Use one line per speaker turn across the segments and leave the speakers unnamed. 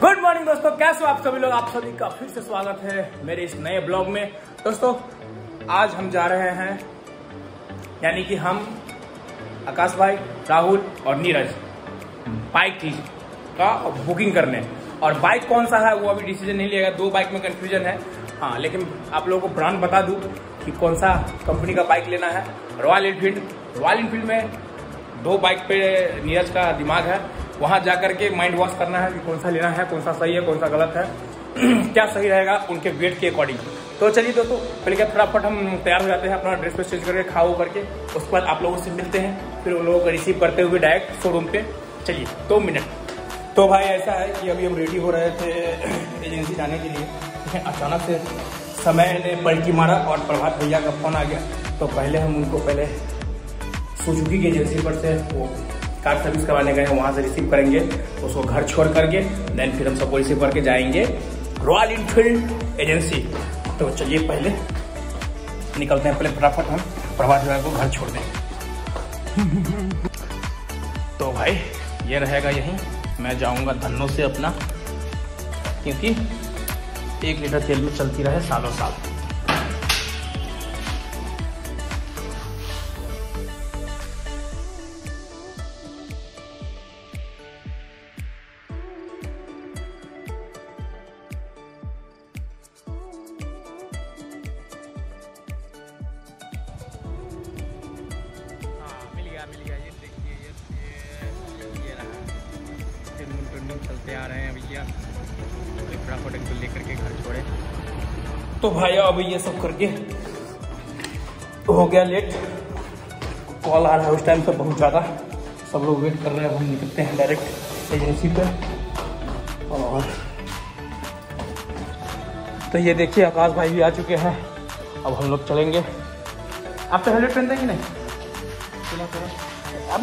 Good morning दोस्तों। कैसे हो आप सभी लोग? आप सभी का फिर से स्वागत है मेरे इस नए ब्लॉग में। दोस्तों, आज हम जा रहे हैं, यानी कि हम आकाश भाई, राहुल और नीरज बाइक की का बुकिंग करने। और बाइक कौन सा है, वो अभी डिसीज़न नहीं लिएगा दो बाइक में कंफ्यूजन है। हाँ लेकिन आप लोगों को ब्रांड बता दूँ कि कौन सा कंपनी का बाइक लेना है। रॉयल एनफील्ड रॉयल एनफील्ड में दो बाइक पे नीरज का दिमाग है। वहाँ जा करके माइंड वॉश करना है कि कौन सा लेना है, कौन सा सही है, कौन सा गलत है। क्या सही रहेगा, उनके वेट के अकॉर्डिंग तो चलिए दोस्तों, पहले क्या फटाफट हम तैयार हो जाते हैं अपना ड्रेस पे चेंज करके, खाओ करके, उसके बाद आप लोगों से मिलते हैं, फिर उन लोगों को रिसीव करते हुए डायरेक्ट शोरूम पे। चलिए, दो मिनट तो भाई, ऐसा है कि अभी हम रेडी हो रहे थे एजेंसी जाने के लिए। अचानक से समय ने पलटी मारा और प्रभात भैया का फ़ोन आ गया। तो पहले हम उनको, पहले सुजुकी की एजेंसी पर से वो कार सर्विस करवाने गए हैं, वहाँ से रिसीव करेंगे। उसको घर छोड़ करके देन फिर हम सबको रिसीव करके जाएँगे। रॉयल इनफील्ड एजेंसी तो चलिए पहले निकलते हैं, पहले फटाफट हम प्रभात भैया को घर छोड़ देंगे तो भाई, ये रहेगा यहीं। मैं जाऊँगा धनों से अपना, क्योंकि एक लीटर तेल में चलती रहे सालों साल। मिल गया, ये देखिए, ये ये रहा। चलते आ रहे हैं भैया। फटाफट इनको लेकर के घर छोड़े। तो भाई अब ये सब करके हो गया लेट कॉल आ रहा है उस टाइम से बहुत ज़्यादा। सब लोग वेट कर रहे हैं हम निकलते हैं डायरेक्ट एजेंसी पे। और तो ये देखिए आकाश भाई भी आ चुके हैं। अब हम लोग चलेंगे। आप तो पहनते हैं कि नहीं? चलो आप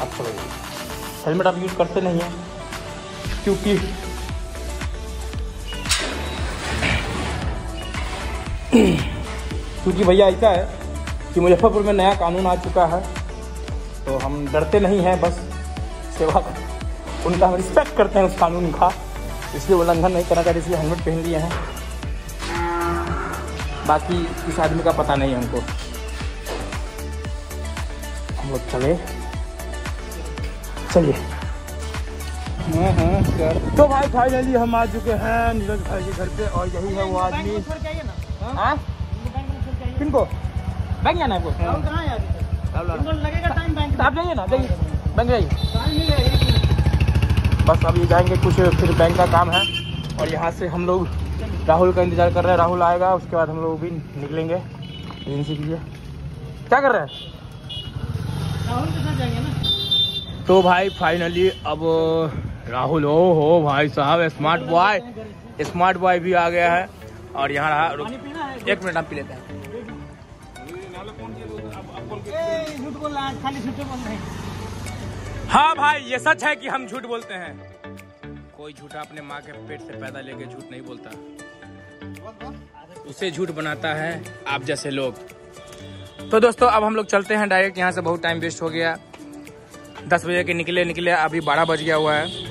आप हेलमेट आप यूज़ करते नहीं हैं। क्योंकि क्योंकि भैया ऐसा है कि मुजफ्फरपुर में नया कानून आ चुका है तो हम डरते नहीं हैं, बस सेवा कर उनका हम रिस्पेक्ट करते हैं उस कानून का। इसलिए उल्लंघन नहीं करना चाहिए, इसलिए हेलमेट पहन लिए हैं। बाकी इस आदमी का पता नहीं है हमको। चले। चलिए। हाँ हाँ तो भाई फाइनली हम आ चुके हैं नीरज भाई के घर पे और यही है वो आदमी। हाँ? किनको? बैंक जाना है आपको? आप जाइए ना जाइए। बैंक जाइए। बस अभी जाएँगे कुछ फिर बैंक का काम है और यहाँ से हम लोग राहुल का इंतज़ार कर रहे हैं। राहुल आएगा उसके बाद हम लोग भी निकलेंगे। एजेंसी के लिए। क्या कर रहे हैं
राहुल के साथ जाएँगे ना
तो भाई फाइनली अब, राहुल, ओ हो भाई साहब स्मार्ट बॉय स्मार्ट बॉय भी आ गया है। और यहाँ रहा, रुक- एक मिनट हम पी लेते हैं।
हाँ
भाई, ये सच है कि हम झूठ बोलते हैं। कोई झूठा अपने माँ के पेट से पैदा लेके झूठ नहीं बोलता। उसे झूठ बनाता है आप जैसे लोग। तो दोस्तों, अब हम लोग चलते हैं डायरेक्ट यहाँ से बहुत टाइम वेस्ट हो गया। दस बजे के निकले निकले, अभी बारह बज गया हुआ है।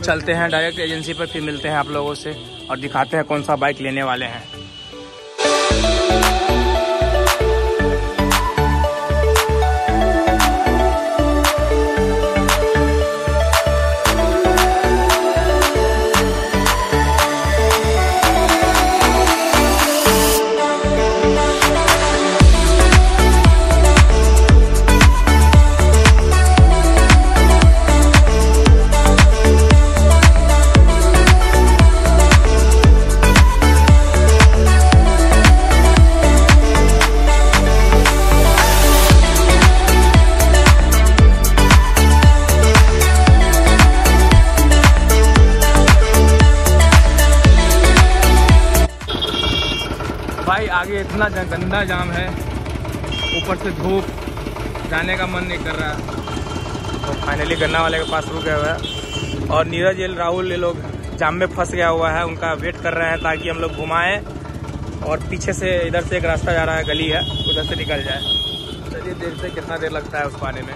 चलते हैं डायरेक्ट एजेंसी पर, फिर मिलते हैं आप लोगों से और दिखाते हैं कौन सा बाइक लेने वाले हैं। इतना गंदा जाम है, ऊपर से धूप, जाने का मन नहीं कर रहा। है तो फाइनली गन्ना वाले के पास रुक गए हैं। और नीरज, ये राहुल, ये लोग जाम में फंस गया हुआ है। उनका वेट कर रहे हैं ताकि हम लोग घुमाएँ। और पीछे से इधर से एक रास्ता जा रहा है, गली है। उधर से निकल जाए। चलिए देखते से कितना देर लगता है उस आने में।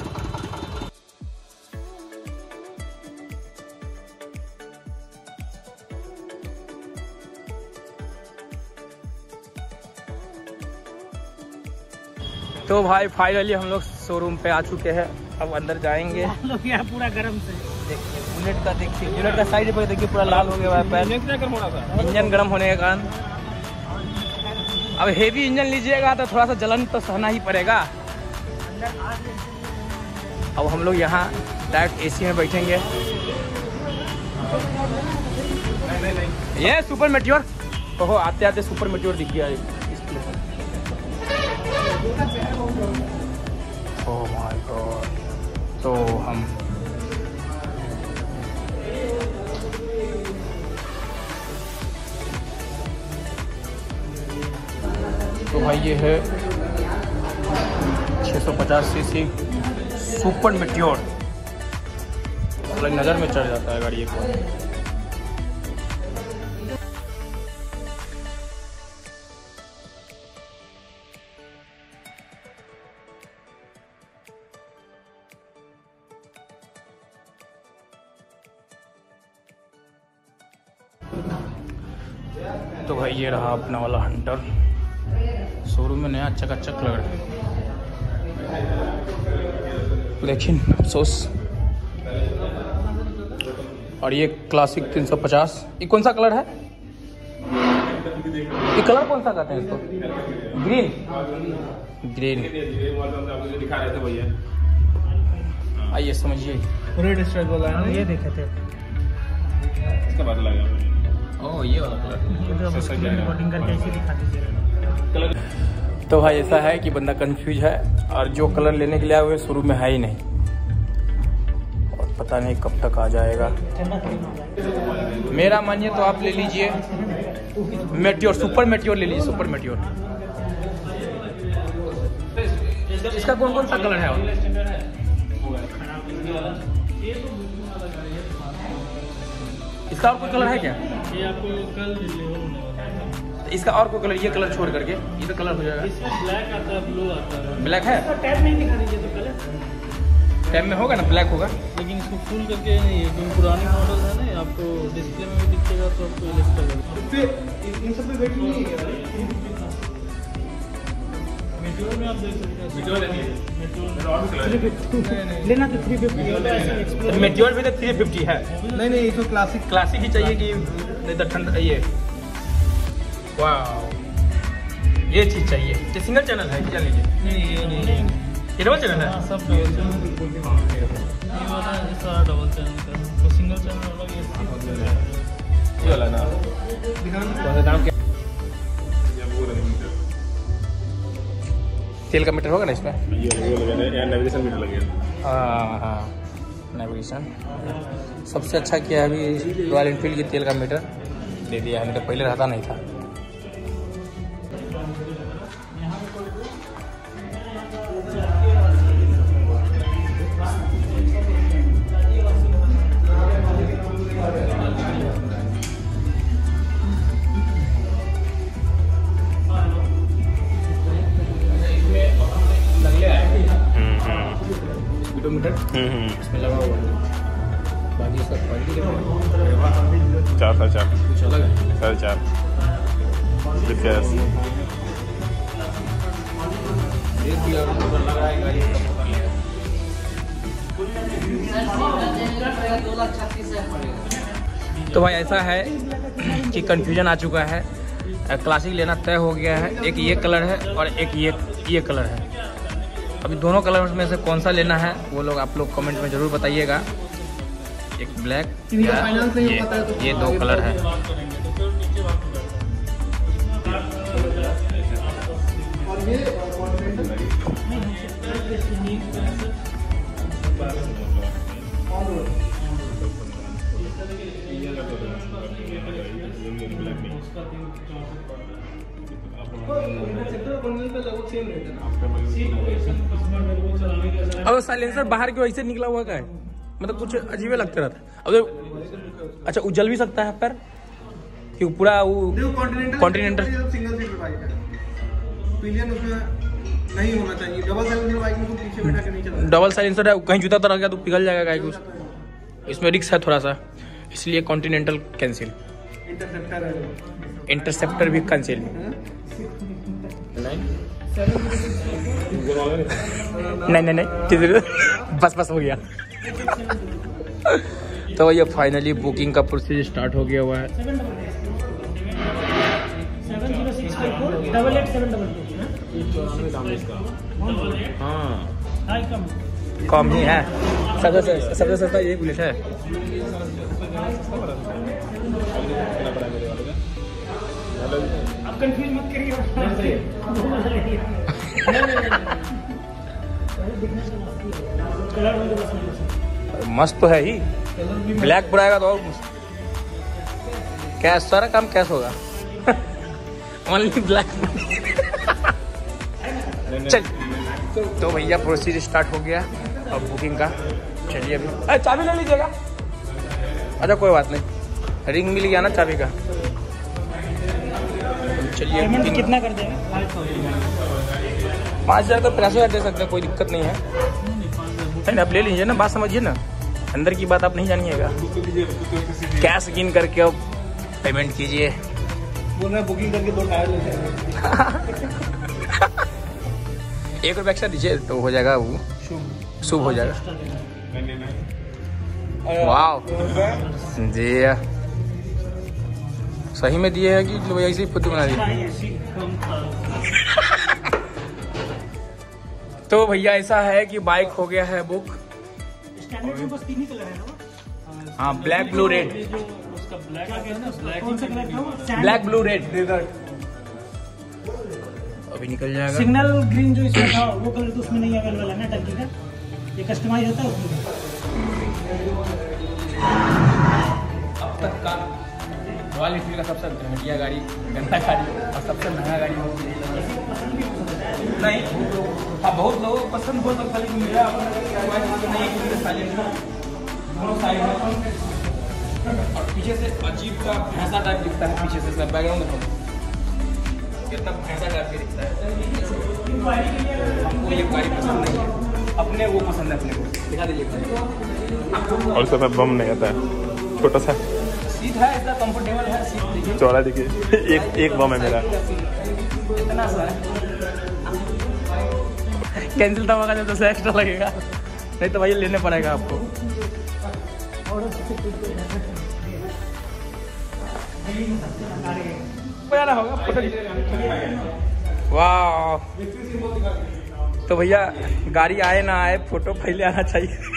तो भाई फाइनली हम लोग शोरूम पे आ चुके हैं। अब अंदर जाएँगे।
यहाँ पूरा गर्म से।
देखिए बुलेट का देखिए बुलेट का साइड पर देखिए पूरा लाल हो गया है इंजन गर्म होने के कारण। अब हेवी इंजन लीजिएगा तो थोड़ा सा जलन तो सहना ही पड़ेगा। अब हम लोग यहाँ डायरेक्ट एसी में बैठेंगे। ये सुपर मेट्योर ओहो आते आते सुपर मेट्योर दिख गया। तो हम तो भाई ये है 650 सीसी सुपर मेट्योर। मतलब नज़र में चढ़ जाता है गाड़ी एक ये रहा अपना वाला हंटर शोरूम में नया चकाचक लग रहा है। लेकिन अफसोस। और ये क्लासिक 350 ये कौन सा कलर है? ये कलर कौन सा कहते हैं इसको? ग्रीन ग्रीन आइए समझिए।
रेड स्ट्राइक वाला है ये देखे थे।
इसका बाद
ये वाला कलर।
रिकॉर्डिंग करके ऐसे दिखा दीजिए
तो भाई ऐसा है कि बंदा कंफ्यूज है और जो कलर लेने के लिए आए हुए शुरू में है ही नहीं। और पता नहीं कब तक आ जाएगा। मेरा मानिए तो आप ले लीजिए। मेट्योर सुपर मेट्योर ले लीजिए सुपर मेट्योर इसका कौन कौन सा कलर है? और? इसका और कोई कलर है क्या?
ये आपको कल है।
इसका और कोई कलर ये कलर छोड़ करके ये तो कलर हो जाएगा।
इसमें ब्लैक आता है ब्लू आता है।
ब्लैक है?
टैब में दिखा दीजिए तो कलर
टैब में होगा ना ब्लैक होगा?
लेकिन इसको फुल करके नहीं है क्योंकि पुराने मॉडल है ना आपको डिस्प्ले में भी दिखेगा तो आपको इन सब पे बैटरी नहीं है मेट्योर में आप देख सकते हैं
वीडियो लेनी
तो थ्री फिफ्टी
मेट्योर भी तो थ्री फिफ्टी है।
नहीं नहीं इसको क्लासिक
क्लासिक ही। चाहिए कि नहीं तो ठंड ये। वाह ये चीज़ चाहिए। ये सिंगल चैनल है क्या लीजिए?
नहीं ये
ये डबल चैनल है?
हाँ सब डबल चैनल डबल तो सिंगल चैनल वाला ये।
वाला ना?
कौन दाम क्या? तेल का मीटर होगा ना इसमें
है
हाँ। हाँ नेविगेशन सबसे अच्छा क्या है अभी रॉयल इनफील्ड की तेल का मीटर। दे दिया है नहीं तो पहले रहता नहीं था। स्पीडोमीटर इसमें लगा हुआ है। बाकी इसका क्वालिटी
चार साढ़े चार।
कुछ अलग है?
साढ़े चार।
है है। तो भाई ऐसा है कि कंफ्यूजन आ चुका है। क्लासिक लेना तय हो गया है। एक ये कलर है और एक ये ये कलर है। अभी दोनों कलर में से कौन सा लेना है वो लोग आप लोग कमेंट में ज़रूर बताइएगा। एक ब्लैक या ये ये दो कलर है। अब साइलेंसर बाहर क्यों ऐसे निकला हुआ का है? मतलब कुछ अजीब लगते रहता है। अब तो- अच्छा उजल भी सकता है पर क्यों? पूरा वो
कॉन्टिनेंटल सिंगल सीटर बाइक है पिलियन उसमें नहीं होना चाहिए। डबल साइलेंसर बाइक में तो पीछे बैठा के नहीं चलता
डबल साइलेंसर है कहीं जूता तो रह गया तो पिघल जाएगा गाय कुछ। इसमें रिक्स है थोड़ा सा। इसलिए कॉन्टिनेंटल कैंसिल
इंटरसेप्टर
इंटरसेप्टर भी कैंसिल नहीं। नहीं नहीं बस बस, हो गया। तो ये फाइनली बुकिंग का प्रोसीजर स्टार्ट हो गया हुआ है।
हाँ।
कम
ही है। सबसे सबसे सस्ता यही बुलेट है।
आप कंफ्यूज मत करिए।
मस्त तो है ही। ब्लैक बुराएगा तो और मस्त। कैश सारा काम? कैश होगा? ओनली ब्लैक चल। तो भैया प्रोसीजर स्टार्ट हो गया। अब बुकिंग का। चलिए अभी। अरे चाबी ले लीजिएगा। अच्छा कोई बात नहीं। रिंग मिल गया ना चाबी का? चलिए।
कितना कर देंगे?
पाँच हज़ार तो पचास हज़ार दे सकते हैं कोई दिक्कत नहीं है। नहीं आप ले लीजिए ना बात समझिए ना। अंदर की बात आप नहीं जानिएगा। कैश गिन करके अब पेमेंट कीजिए।
बोल रहे बुकिंग करके दो टायर लेते हैं
एक रुपये एक्स्ट्रा दीजिए तो हो जाएगा वो। शुभ। हो जाएगा। वाह जी। सही में दिए है कि लोग ऐसे ही फुद्दू बना दिए? तो भैया ऐसा है कि बाइक हो गया है बुक
स्टैंडर्ड में बस तीन ही कलर है ना?
हाँ ब्लैक ब्लू रेड
ब्लैक आ गया ना ब्लैक कौन सा कलर था वो? Sand-
ब्लैक ब्लू रेड अभी निकल जाएगा।
सिग्नल ग्रीन जो इसमें था वो कलर तो उसमें नहीं अवेलेबल है ना टंकी का। ये कस्टमाइज होता है उसमें।
अब तक का रॉयल एनफील्ड का सबसे घटिया गाड़ी, गंदा गाड़ी और सबसे महँगा गाड़ी होगी। नहीं हाँ बहुत लोगों पसंद हो है मेरा चॉइस तो नहीं साइलेंट दोनों साइड और पीछे से अजीब का भैंसा टाइप दिखता है, पीछे से इसका बैकग्राउंड देखो। कितना भैंसा टाइप के दिखता है। हमको ये गाड़ी पसंद नहीं है। अपने वो पसंद है अपने को। दिखा दीजिए।
और उसका बम नहीं आता है। छोटा सा।
सीट है इतना कंफर्टेबल है सीट देखिए
चौड़ा देखिए। एक एक बम है मेरा।
इतना सा कैंसिल दवा का जब दस एक्स्ट्रा लगेगा। नहीं तो भाई लेने पड़ेगा आपको। होगा वाह। तो भैया गाड़ी आए ना आए फ़ोटो पहले आना चाहिए।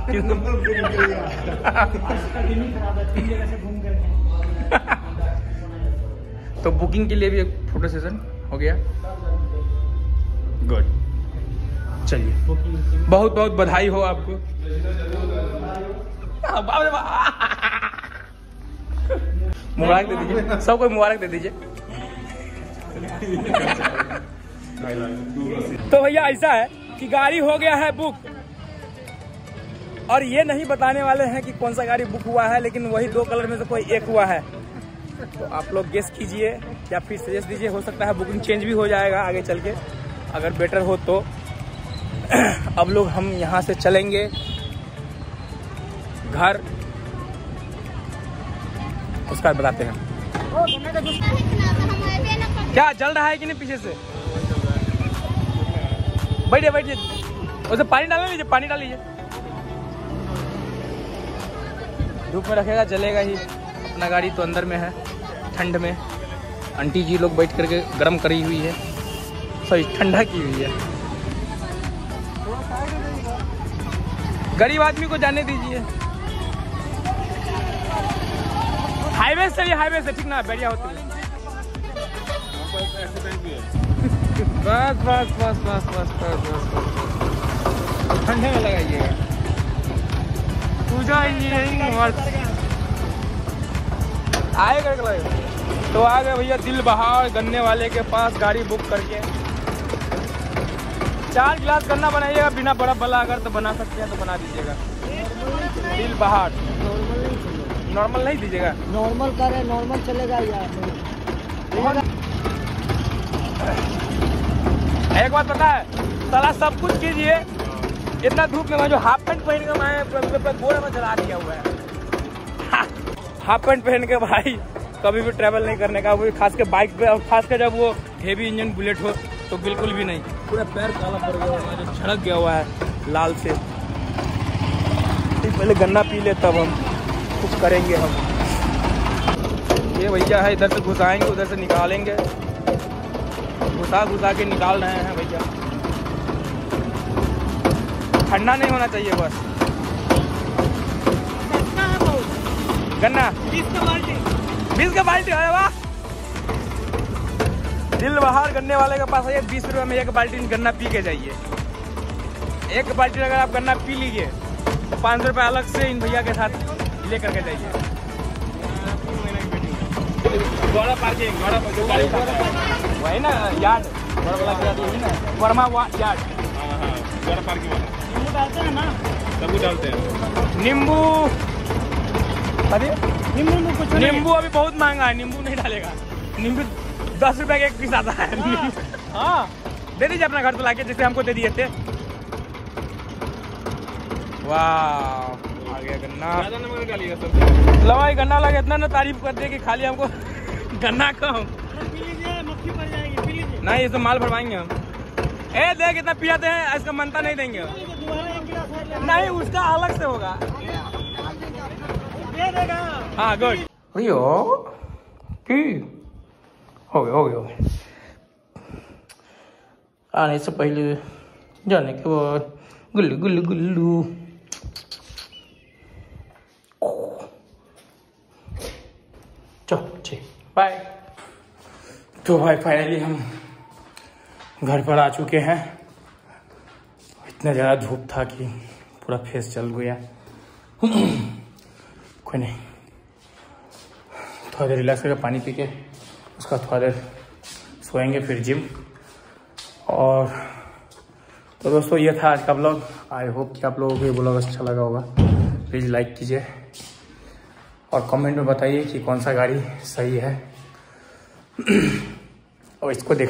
तो बुकिंग के लिए भी एक फ़ोटो सेशन हो गया। गुड चलिए। बहुत बहुत बधाई हो आपको। बाप। मुबारक दे दीजिए। सबको मुबारक दे दीजिए। तो भैया, ऐसा है कि गाड़ी हो गया है बुक और ये नहीं बताने वाले हैं कि कौन सा गाड़ी बुक हुआ है, लेकिन वही दो कलर में से कोई एक हुआ है। तो आप लोग गेस कीजिए, या फिर सजेस्ट दीजिए, हो सकता है बुकिंग चेंज भी हो जाएगा आगे चल के। अगर बेटर हो तो। अब लोग हम यहाँ से चलेंगे। घर। उसका बताते हैं। क्या जल रहा है कि नहीं पीछे से? बैठिए बैठिए। उसे पानी डाल लीजिए पानी डाल लीजिए धूप में रखेगा, जलेगा ही। अपना गाड़ी तो अंदर में है, ठंड में। आंटी जी लोग बैठ करके गर्म करी हुई है। सॉरी, ठंडा की हुई है। गरीब आदमी को जाने दीजिए। हाईवे से भी, हाईवे से। ठीक ना बढ़िया होती है। बस बस बस बस बस बस बस बस ठंडे में लगाइएगा पूजा इंजीनियरिंग वर्क कि तो आ गए भैया दिल बहार गन्ने वाले के पास गाड़ी बुक करके। चार गिलास गन्ना बनाइएगा बिना बड़ा बला अगर तो बना सकते हैं तो बना दीजिएगा। दिल बहार नॉर्मल नहीं दीजिएगा।
नॉर्मल करे नॉर्मल चलेगा यार।
एक बात पता है साला सब कुछ कीजिए। इतना धूप में मैं जो हाफ़ पैंट पहन के मैं पूरा पूरा गोरा में जला दिया हुआ है। हाफ़ पैंट पहन के भाई कभी भी ट्रैवल नहीं करने का वो खास के बाइक पे और खास कर जब वो हेवी इंजन बुलेट हो तो बिल्कुल भी नहीं। पूरा पैर काला पड़ गया हुआ है झड़क गया हुआ है लाल से। पहले गन्ना पी ले तब हम कुछ करेंगे हम। ये भैया है इधर से घुसाएँगे उधर से निकालेंगे। घुसा घुसा के निकाल रहे हैं भैया। ठंडा नहीं होना चाहिए बस। गन्ना। बीस का बाल्टी बीस का बाल्टी अरे वाह। दिल बहार गन्ने वाले के पास आइए, बीस रुपए में एक बाल्टी गन्ना पी के जाइए। एक बाल्टी अगर आप गन्ना पी लीजिए तो पाँच सौ रुपये अलग से इन भैया के साथ ले करके जाइए। वही ना, यार्ड। गौड़ा वाला यार्ड वर्मा यार्ड।
पार्किंग वाला।
नींबू डालते हैं ना?
तब डालते हैं।
नींबू। अरे
नींबू में कुछ
नींबू अभी बहुत महँगा है नींबू नहीं डालेगा। नींबू दस रुपए का एक पीस आता है। हाँ। दे दीजिए अपना घर से लाके जैसे हमको दे दिए थे। वाह आ गया गन्ना।
सब
लवाई गन्ना लगे इतना ना तारीफ़ कर दे कि खाली हमको गन्ना कम नहीं ये तो माल भरवाएँगे हम। ए देख इतना पियाते हैं इसका मनता नहीं देंगे
दोबारा एक गिलास और ले
नहीं उसका अलग से होगा।
दे देगा
हाँ गुड भैया की? हो गया हो गया हो गया। आने से पहले जाने के बाद गुल्लू गुल्लू गुल्लू। चलो ठीक बाय तो भाई फाइनली हम घर पर आ चुके हैं। इतना ज़्यादा धूप था कि पूरा फेस जल गया। कोई नहीं। थोड़ा देर रिलैक्स करके पानी पी के, उसका थोड़ा देर सोएँगे फिर जिम और तो दोस्तों, ये था आज का ब्लॉग आई होप कि आप लोगों को ये ब्लॉग अच्छा लगा होगा। प्लीज़ लाइक कीजिए। और कमेंट में बताइए कि कौन सा गाड़ी सही है। और इसको देख